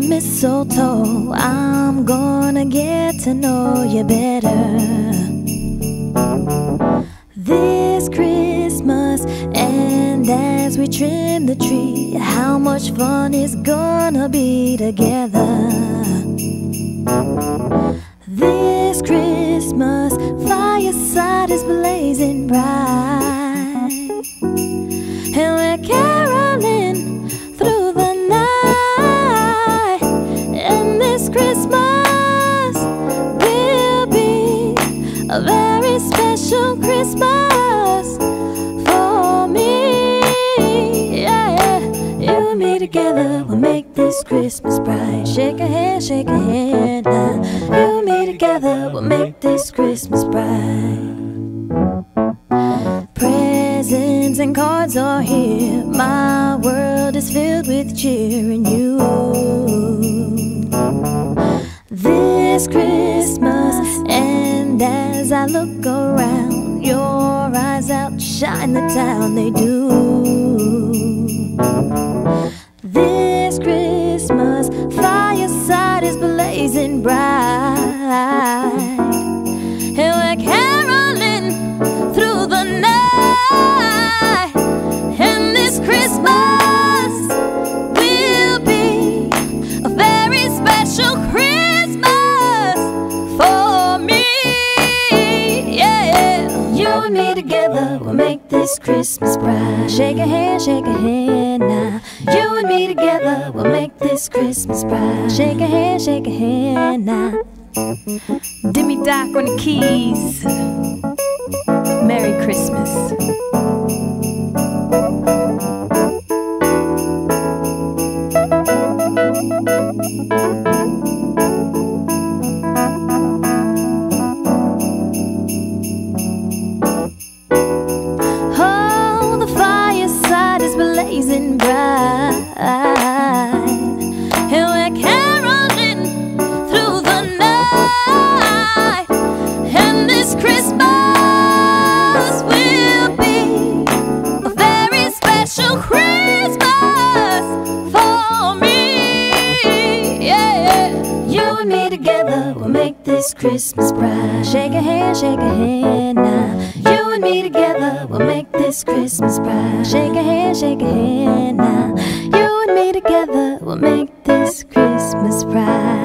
the mistletoe. I'm gonna get to know you better. This Christmas, and as we trim the tree, how much fun is gonna be together. This Christmas, fireside is blazing bright, a very special Christmas for me. Yeah, yeah. you and me together will make this Christmas bright. Shake a hand, shake a hand now. You and me together will make this Christmas bright. Presents and cards are here. My world is filled with cheer and you. This Christmas, and as I look around, your eyes outshine the town they do. This Christmas, fireside is blazing bright, and we're caroling through the night. And this Christmas will be a very special Christmas you and me together will make this Christmas bright. Shake a hand, shake a hand now. You and me together will make this Christmas bright. Shake a hand, shake a hand now. Demi Doc on the keys. Merry Christmas. Oh, Christmas bright. Shake a hand, shake a hand now. You and me together will make this Christmas bright. Shake a hand, shake a hand now. You and me together will make this Christmas bright.